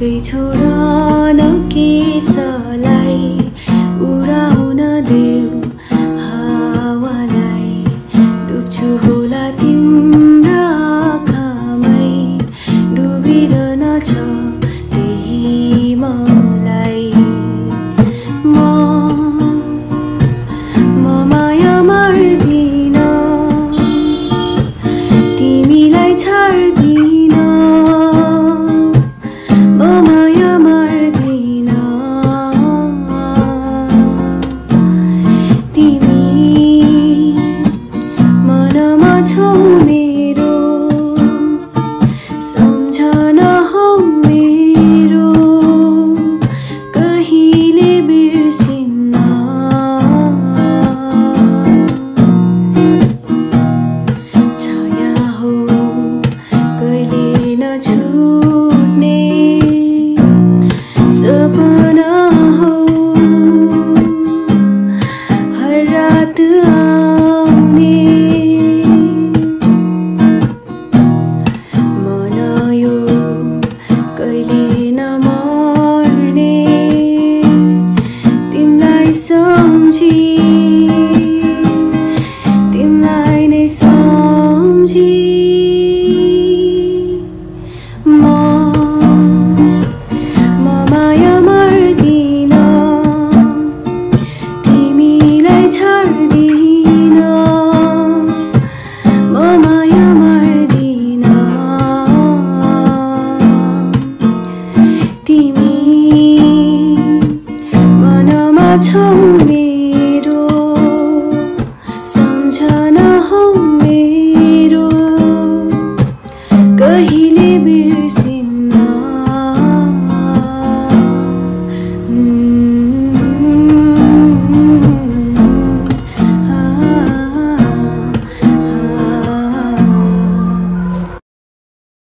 छोड नकेशलाई उडाउन देऊ हावालाई। डुब्छु होला तिम्रो आँखामै डुबिरहन छ त्यही मलाई। म म माया मार्दिन। तिमीलाई छाड्दिन। so तिमीलाई मनमा छौ